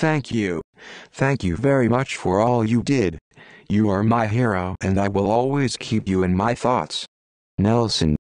Thank you. Thank you very much for all you did. You are my hero and I will always keep you in my thoughts. Nelson